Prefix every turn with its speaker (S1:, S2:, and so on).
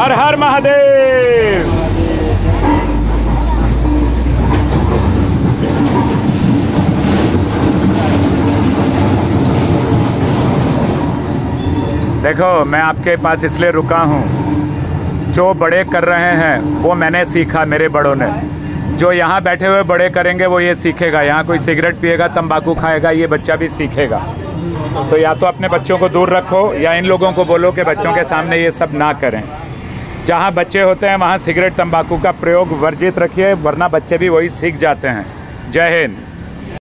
S1: हर हर महादेव। देखो, मैं आपके पास इसलिए रुका हूँ। जो बड़े कर रहे हैं, वो मैंने सीखा मेरे बड़ों ने। जो यहाँ बैठे हुए बड़े करेंगे, वो ये सीखेगा। यहाँ कोई सिगरेट पिएगा, तंबाकू खाएगा, ये बच्चा भी सीखेगा। तो या तो अपने बच्चों को दूर रखो, या इन लोगों को बोलो कि बच्चों के सामने ये सब ना करें। जहाँ बच्चे होते हैं, वहाँ सिगरेट तंबाकू का प्रयोग वर्जित रखिए, वरना बच्चे भी वही सीख जाते हैं। जय हिंद।